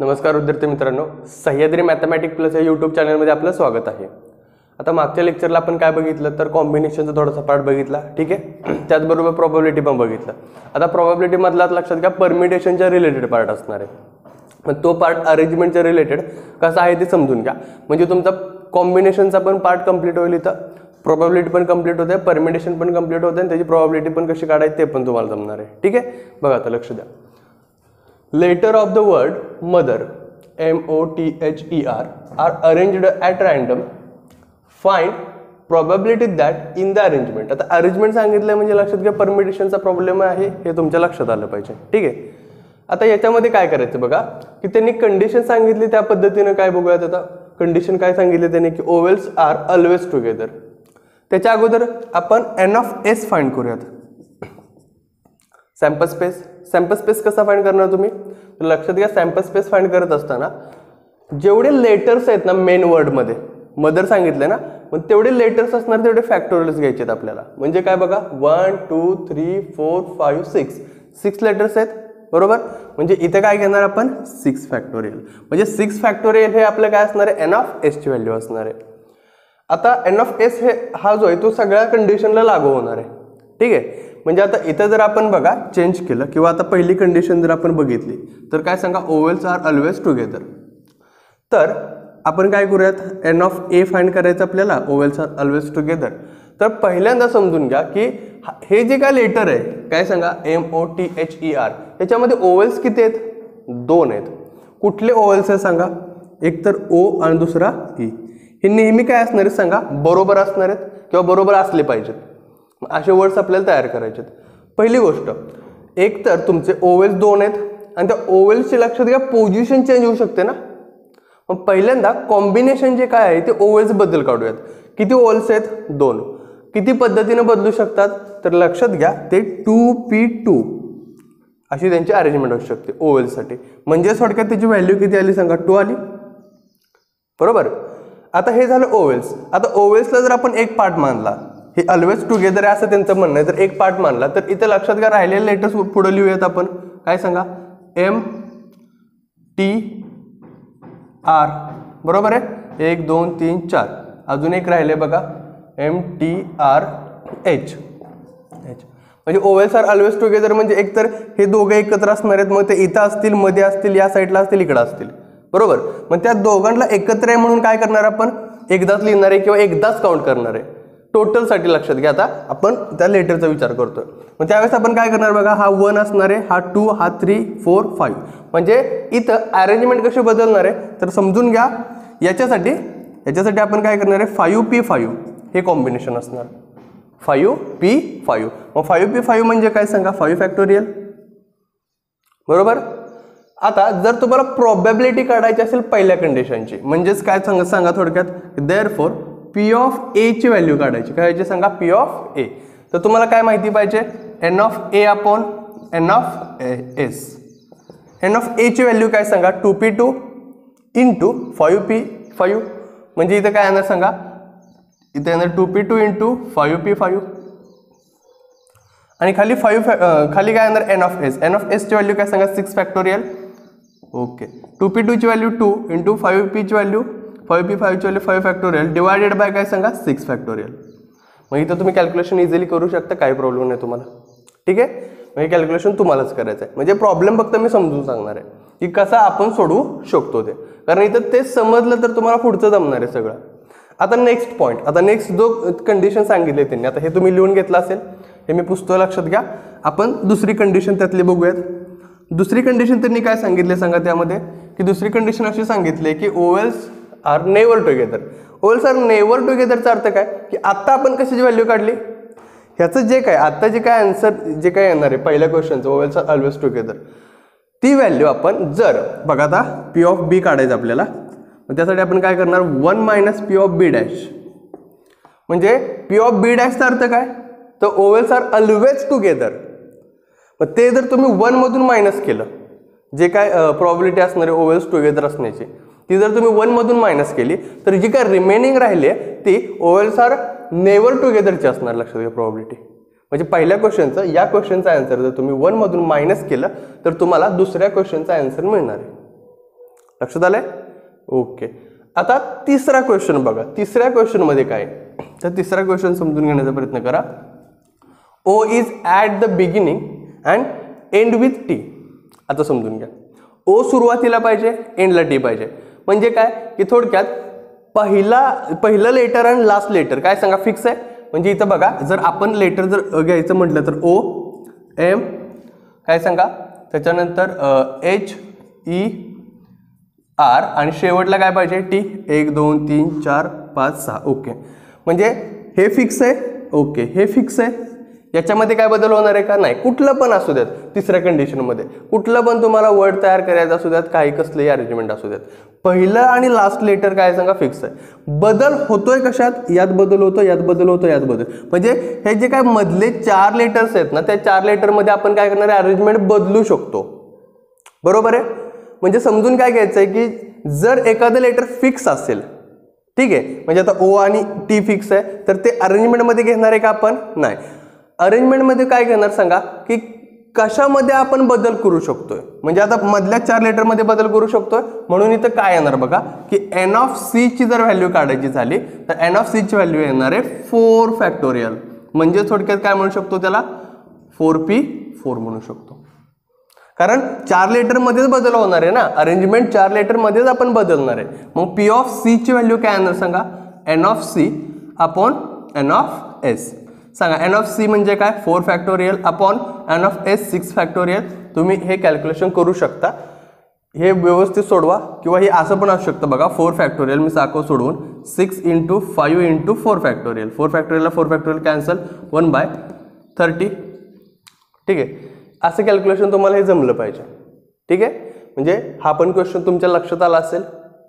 नमस्कार विद्यार्थी मित्रांनो सह्याद्री मॅथमॅटिक प्लस या यूट्यूब चॅनलमध्ये आपलं स्वागत आहे. आता मागच्या लेक्चरला आपण काय बघितलं? तर कॉम्बिनेशनचा थोडासा पार्ट बघितला ठीक आहे? त्याचबरोबर प्रॉबिलिटी पण बघितलं. आता प्रॉबॅबिलिटीमधला लक्षात घ्या परमिटेशनच्या रिलेटेड पार्ट असणार आहे. मग तो पार्ट अरेंजमेंटच्या रिलेटेड कसा आहे ते समजून घ्या. म्हणजे तुमचा कॉम्बिनेशनचा पण पार्ट कंप्लीट होईल इथं प्रोबॅबिलिटी पण कंप्लीट होते परमिटेशन पण कंप्लीट होते आणि त्याची प्रॉबिलिटी पण कशी काढायची ते पण तुम्हाला जमणार आहे. ठीक आहे? बघा आता लक्ष द्या. Letter of the word mother M O T H E R are arranged at random find probability that in the arrangement आता अरेंजमेंट सांगितलं म्हणजे लक्षात घ्या परमिटेशनचा प्रॉब्लेम आहे हे तुमच्या लक्षात आलं पाहिजे. ठीक आहे? आता याच्यामध्ये काय करायचं बघा की त्यांनी कंडिशन सांगितली त्या पद्धतीनं काय बघूयात आता. कंडिशन काय सांगितले त्यांनी की ओवेल्स आर ऑलवेज टुगेदर त्याच्या अगोदर आपण एन ऑफ एस फाइंड करूयात. सॅम्पल स्पेस सॅम्पल स्पेस कसा फाइंड करणार तुम्ही? लक्षात घ्या सॅम्पल स्पेस फाइंड करत असताना जेवढे लेटर्स आहेत ना मेन वर्डमध्ये मदर सांगितलं ना मग तेवढे लेटर्स असणार तेवढे फॅक्टोरियल्स घ्यायचे आहेत आपल्याला. म्हणजे काय बघा one two three four five six six letters आहेत बरोबर? म्हणजे इथे काय घेणार आपण? सिक्स फॅक्टोरियल म्हणजे सिक्स फॅक्टोरियल हे आपलं काय असणार आहे? एन ऑफ एसची व्हॅल्यू असणार आहे. आता एन ऑफ एस हे हा जो आहे तो सगळ्या कंडिशनला लागू होणार आहे. ठीक आहे? म्हणजे आता इथं जर आपण बघा चेंज केलं किंवा आता पहिली कंडिशन जर आपण बघितली तर काय सांगा ओवेल्स आर ऑलवेज टुगेदर तर आपण काय करूयात एन ऑफ ए फाईंड करायचं आपल्याला ओवेल्स आर ऑलवेज टुगेदर तर पहिल्यांदा समजून घ्या की हे जे काय लेटर आहे काय सांगा M O T H E R याच्यामध्ये ओवेल्स किती आहेत? दोन आहेत. कुठले ओवेल्स आहेत सांगा? एक तर ओ आणि दुसरा ई हे नेहमी काय असणार आहेत सांगा? बरोबर असणार आहेत किंवा बरोबर असले पाहिजेत. असे वर्ड्स आपल्याला तयार करायचे आहेत पहिली गोष्ट एक तर तुमचे ओवेल्स दोन आहेत आणि त्या ओवेल्सचे लक्षात घ्या पोझिशन चेंज होऊ शकते ना. मग पहिल्यांदा कॉम्बिनेशन जे काय आहे ते ओवेल्सबद्दल काढूयात. किती ओवेल्स आहेत? दोन. किती पद्धतीनं बदलू शकतात? तर लक्षात घ्या ते टू पी टू अशी त्यांची अरेंजमेंट असू शकते ओवेल्ससाठी म्हणजे थोडक्यात त्याची व्हॅल्यू किती आली सांगा? टू आली. बरोबर? आता हे झालं ओवेल्स आता ओवेल्सला जर आपण एक पार्ट मानला हे ऑलवेज टुगेदर आहे असं त्यांचं म्हणणं आहे. तर एक पार्ट मानला तर इथं लक्षात घ्या राहिलेले लेटर्स पुढे लिहूयात आपण. काय सांगा? एम टी आर बरोबर आहे? एक दोन तीन चार. अजून एक राहिले बघा. M T R H H म्हणजे ओवेल्स आर ऑलवेज टुगेदर म्हणजे एकतर हे दोघं एकत्र असणार आहेत मग ते इथं असतील मध्ये असतील या साईडला असतील इकडं असतील. बरोबर? मग त्या दोघांना एकत्र आहे म्हणून काय करणार आपण? एकदाच लिहिणार आहे किंवा एकदाच काउंट करणार आहे. टोटलसाठी लक्षात घ्या आता. आपण त्या लेटरचा विचार करतोय. मग त्यावेळेस आपण काय करणार बघा हा वन असणार आहे हा टू हा थ्री फोर फाईव्ह. म्हणजे इथं अरेंजमेंट कशी बदलणार आहे? तर समजून घ्या. याच्यासाठी याच्यासाठी आपण काय करणार आहे? फायू पी फायू हे कॉम्बिनेशन असणार. फायू पी फायू मग फायू पी फायू म्हणजे काय सांगा? फाईव्ह फॅक्टोरियल बरोबर? आता जर तुम्हाला प्रॉबॅबिलिटी काढायची असेल पहिल्या कंडिशनची म्हणजेच काय सांगा सांगा थोडक्यात. देअर फोर पी ऑफ एची व्हॅल्यू काढायची. काय याची सांगा? P of A. तर तुम्हाला काय माहिती पाहिजे? N of A upon N of S N of एची व्हॅल्यू काय सांगा? Two P two in two five P five म्हणजे इथं काय येणार सांगा? इथे येणार two P two into five P five आणि खाली फाईव्ह खाली काय येणार? N of S N of एसची व्हॅल्यू काय सांगा? Six factorial okay two P टूची value two into five पीची value five P फाईव्हची value five factorial divided by काय सांगा? Six factorial. मग इथं तुम्ही कॅल्क्युलेशन इझिली करू शकता काही प्रॉब्लेम नाही तुम्हाला. ठीक आहे? मग हे कॅल्क्युलेशन तुम्हालाच करायचं आहे म्हणजे प्रॉब्लेम फक्त मी समजून सांगणार आहे. की कसा आपण सोडवू शकतो ते. कारण इथं ते समजलं तर तुम्हाला पुढचं जमणार आहे सगळं. आता नेक्स्ट पॉईंट आता नेक्स्ट जो कंडिशन सांगितले त्यांनी. आता हे तुम्ही लिहून घेतलं असेल. हे मी पुस्तक लक्षात घ्या. आपण दुसरी कंडिशन त्यातली बघूयात. दुसरी कंडिशन त्यांनी काय सांगितले सांगा त्यामध्ये? की दुसरी कंडिशन अशी सांगितली की vowels are never together vowels are never टुगेदरचा अर्थ काय? की आत्ता आपण कशाची व्हॅल्यू काढली? ह्याचं जे काय आत्ता जे काय आन्सर जे काय येणार आहे पहिल्या क्वेश्चनचं ओवेल्स आर ऑलवेज टुगेदर ती व्हॅल्यू आपण जर बघा आता पी ऑफ बी काढायचं आपल्याला. मग त्यासाठी आपण काय करणार? One minus P of B dash म्हणजे पी ऑफ बी डॅशचा अर्थ काय? तर ओवेल्स आर ऑलवेज टुगेदर मग ते जर तुम्ही वनमधून मायनस केलं जे काय प्रॉबिलिटी असणार आहे ओवेल्स टुगेदर असण्याची ती जर तुम्ही वनमधून मायनस केली तर जी काय रिमेनिंग राहिली आहे ती ओवेल्स आर नेवर टुगेदरची असणार लक्षात घ्या प्रॉबिलिटी म्हणजे पहिल्या क्वेश्चनचं या क्वेश्चनचा आन्सर जर तुम्ही वनमधून मायनस केलं तर तुम्हाला दुसऱ्या क्वेश्चनचा आन्सर मिळणार आहे. लक्षात आलं ओके आता तिसरा क्वेश्चन बघा. तिसऱ्या क्वेश्चनमध्ये काय? आहे? तर तिसरा क्वेश्चन समजून घेण्याचा प्रयत्न करा. O is at the beginning and end with T आता समजून घ्या. ओ सुरुवातीला पाहिजे एंडला टी पाहिजे. म्हणजे काय? की थोडक्यात पहिला पहिलं लेटर आणि लास्ट लेटर काय सांगा? फिक्स आहे? म्हणजे इथं बघा जर आपण लेटर जर घ्यायचं म्हटलं तर ओ एम काय सांगा? त्याच्यानंतर एच ई आर आणि शेवटला काय पाहिजे? टी एक दोन तीन चार पाच सहा. ओके म्हणजे हे फिक्स आहे? ओके हे फिक्स आहे? याच्यामध्ये काय बदल होणार आहे का? नाही. कुठलं पण असू द्यात तिसऱ्या कंडिशनमध्ये कुठलं पण तुम्हाला वर्ड तयार करायचं असू द्यात काही कसलंही अरेंजमेंट असू द्यात पहिलं आणि लास्ट लेटर काय सांगा? फिक्स आहे. बदल होतोय कशात? यात बदल होतो यात बदल होतो यात बदल. म्हणजे हे जे काय मधले चार लेटर्स आहेत ना त्या चार लेटरमध्ये आपण काय करणार आहे? अरेंजमेंट बदलू शकतो. बरोबर आहे? म्हणजे समजून काय घ्यायचं आहे की जर एखादं लेटर फिक्स असेल ठीक आहे? म्हणजे आता ओ आणि टी फिक्स आहे तर ते अरेंजमेंटमध्ये घेणार आहे का आपण? नाही. अरेंजमेंटमध्ये काय घेणार सांगा? की कशामध्ये आपण बदल करू शकतोय? म्हणजे आता मधल्या चार लेटरमध्ये बदल करू शकतोय? म्हणून इथं काय येणार बघा? की एन ऑफ सीची जर व्हॅल्यू काढायची झाली तर एन ऑफ सीची व्हॅल्यू येणार आहे फोर फॅक्टोरियल म्हणजे थोडक्यात काय म्हणू शकतो त्याला? फोर पी फोर म्हणू शकतो. कारण चार लेटरमध्येच बदल होणार आहे ना? अरेंजमेंट चार लेटरमध्येच आपण बदलणार आहे. मग पी ऑफ सी ची व्हॅल्यू काय येणार सांगा? N of C upon N of S सांगा एन ऑफ सी म्हणजे काय? Four factorial upon N of S six factorial तुम्ही हे कॅल्क्युलेशन करू शकता. हे व्यवस्थित सोडवा किंवा हे असं पण असू शकतं बघा फोर फॅक्टोरियल मी साखव सोडवून six into five into four factorial four फॅक्टोरियलला four factorial cancel one by thirty ठीक आहे? असं कॅल्क्युलेशन तुम्हाला हे जमलं पाहिजे. ठीक आहे? म्हणजे हा पण क्वेश्चन तुमच्या लक्षात आला असेल.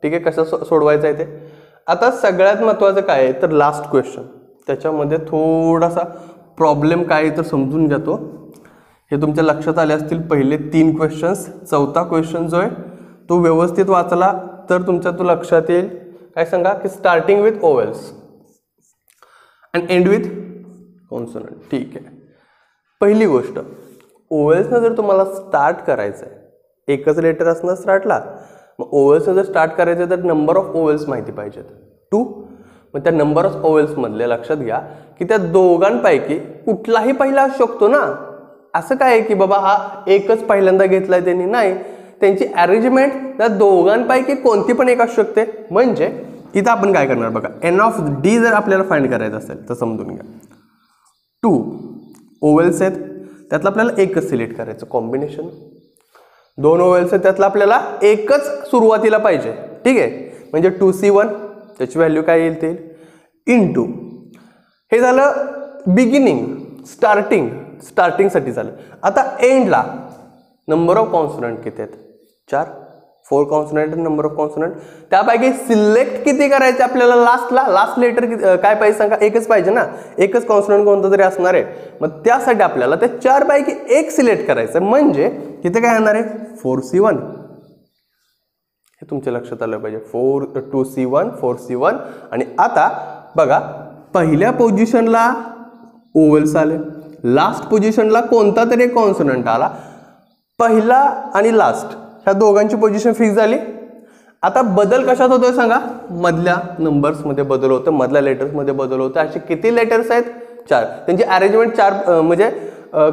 ठीक आहे? कसं सो सोडवायचं आहे ते. आता सगळ्यात महत्त्वाचं काय आहे? तर लास्ट क्वेश्चन त्याच्यामध्ये थोडासा प्रॉब्लेम काय आहे तर समजून घेतो हे तुमच्या लक्षात आले असतील पहिले तीन क्वेश्चन्स चौथा क्वेश्चन जो आहे तो व्यवस्थित वाचला तर तुमच्या तो लक्षात येईल. काय सांगा की starting with vowels and end with consonant ठीक आहे. पहिली गोष्ट ओवेल्सनं जर तुम्हाला स्टार्ट करायचं आहे एकच लेटर असणार स्टार्टला मग ओवेल्सनं जर स्टार्ट करायचं आहे तर नंबर ऑफ ओवेल्स माहिती पाहिजेत. टू मग त्या नंबर ऑफ ओवेल्समधले लक्षात घ्या की त्या दोघांपैकी कुठलाही पहिला असू शकतो ना. असं काय आहे की बाबा हा एकच पहिल्यांदा घेतलाय त्यांनी? नाही. त्यांची अरेंजमेंट त्या दोघांपैकी कोणती पण एक असू शकते. म्हणजे इथं आपण काय करणार बघा. एन ऑफ डी जर आपल्याला फाइंड करायचं असेल तर समजून घ्या. टू ओवेल्स आहेत. त्यातलं आपल्याला एकच सिलेक्ट करायचं. कॉम्बिनेशन दोन ओवेल्स आहेत. त्यातलं आपल्याला एकच सुरुवातीला पाहिजे. ठीक आहे? म्हणजे टू सी वन त्याची व्हॅल्यू काय येईल ते? इन टू हे झालं बिगिनिंग स्टार्टिंग स्टार्टिंगसाठी झालं. आता एंडला नंबर ऑफ कॉन्सनंट किती आहेत? चार four consonant number of consonant त्यापैकी सिलेक्ट किती करायचे आपल्याला लास्टला लास्ट लेटर काय पाहिजे सांगा? एकच पाहिजे ना? एकच कॉन्सनंट कोणतं तरी असणार आहे. मग त्यासाठी आपल्याला त्या चारपैकी एक सिलेक्ट करायचं म्हणजे तिथे काय येणार आहे? फोर सी वन हे तुमच्या लक्षात आलं पाहिजे. Four two C one four C one आणि आता बघा पहिल्या पोझिशनला ओवल्स आले. लास्ट पोझिशनला कोणता तरी कॉन्सनंट आला. पहिला आणि लास्ट ह्या दोघांची पोझिशन फिक्स झाली. आता बदल कशात होतोय सांगा? मधल्या नंबर्समध्ये बदल होतं मधल्या लेटर्समध्ये बदल होतं असे किती लेटर्स आहेत? चार. त्यांची अरेंजमेंट चार म्हणजे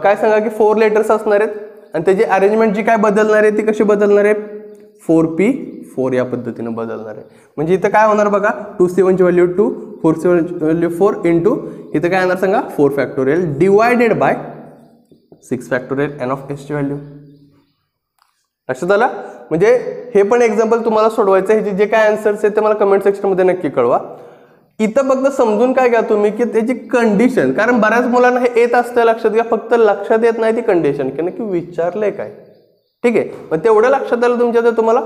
काय सांगा की फोर लेटर्स असणार आहेत. आणि त्याची अरेंजमेंट जी काय बदलणार आहे ती कशी बदलणार आहे? फोर पी फोर या पद्धतीनं बदलणार आहे. म्हणजे इथं काय होणार बघा two सेवनची value two four seven value four into इथं काय येणार सांगा four factorial divided by six factorial N of एसची व्हॅल्यू लक्षात आलं? म्हणजे हे पण एक्झाम्पल तुम्हाला सोडवायचं आहे. जे काय आन्सर्स आहेत ते मला कमेंट सेक्शनमध्ये नक्की कळवा. इथं फक्त समजून काय घ्या तुम्ही की त्याची कंडिशन कारण बऱ्याच मुलांना हे येत असतं लक्षात घ्या फक्त लक्षात येत नाही ती कंडिशन की नक्की विचारलंय काय? ठीक आहे? मग तेवढं लक्षात आलं तुमच्या तर तुम्हाला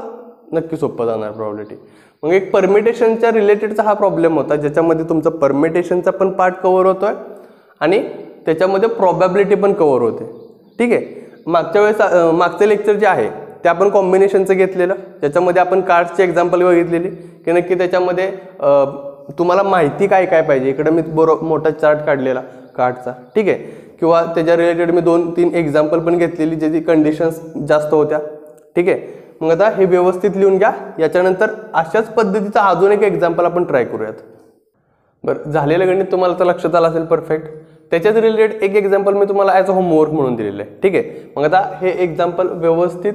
नक्की सोपं जाणार प्रॉब्लिटी मग एक परमिटेशनच्या रिलेटेडचा हा प्रॉब्लेम होता ज्याच्यामध्ये तुमचा परमिटेशनचा पण पार्ट कव्हर आहे आणि त्याच्यामध्ये प्रॉबॅबिलिटी पण कव्हर होते. ठीक आहे? मागच्या वेळेस मागचं लेक्चर जे आहे ते आपण कॉम्बिनेशनचं घेतलेलं. त्याच्यामध्ये आपण कार्ड्सची एक्झाम्पल बघितलेली की नक्की त्याच्यामध्ये तुम्हाला माहिती काय काय पाहिजे? इकडं मी बरो मोठा चार्ट काढलेला कार्डचा ठीक आहे? किंवा त्याच्या रिलेटेड मी दोन तीन एक्झाम्पल पण घेतलेली ज्याची कंडिशन्स जास्त होत्या. ठीक आहे? मग आता हे व्यवस्थित लिहून घ्या. याच्यानंतर अशाच पद्धतीचा अजून एक एक्झाम्पल आपण ट्राय करूयात. बरं झालेलं गणित तुम्हाला तर लक्षात आलं असेल परफेक्ट त्याच्याच रिलेटेड एक एक्झाम्पल मी तुम्हाला ॲज अ होमवर्क म्हणून दिलेलं आहे. ठीक आहे? मग आता हे एक्झाम्पल व्यवस्थित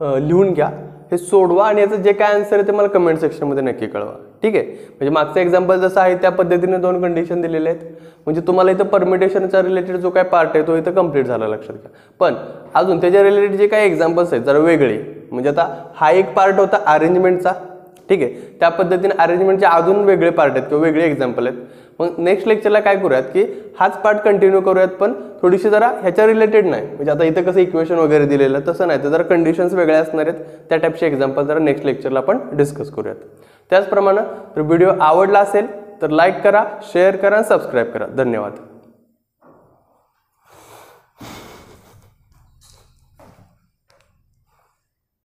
लिहून घ्या. हे सोडवा आणि याचं जे काय आन्सर आहे ते मला कमेंट सेक्शनमध्ये नक्की कळवा. ठीक आहे? म्हणजे मागचं एक्झाम्पल जसं आहे त्या पद्धतीने दोन कंडिशन दिलेले आहेत. म्हणजे तुम्हाला इथं परमिटेशनचा रिलेटेड जो काय पार्ट आहे तो इथं कंप्लीट झाला लक्षात घ्या. पण अजून त्याच्या रिलेटेड जे काही एक्झाम्पल्स आहेत जरा वेगळे. म्हणजे आता हा एक पार्ट होता अरेंजमेंटचा ठीक आहे? त्या पद्धतीने अरेंजमेंटचे अजून वेगळे पार्ट आहेत किंवा वेगळे एक्झाम्पल आहेत. मग नेक्स्ट लेक्चरला काय करूयात की हाच पार्ट कंटिन्यू करूयात पण थोडीशी जरा ह्याच्या रिलेटेड नाही. म्हणजे आता इथं कसं इक्वेशन वगैरे दिलेलं तसं नाही. तर जरा कंडिशन्स वेगळ्या असणार आहेत. त्या टाईपचे एक्झाम्पल जरा नेक्स्ट लेक्चरला आपण डिस्कस करूयात. त्याचप्रमाणे तर व्हिडिओ आवडला असेल तर लाईक करा शेअर करा आणि सबस्क्राईब करा. धन्यवाद.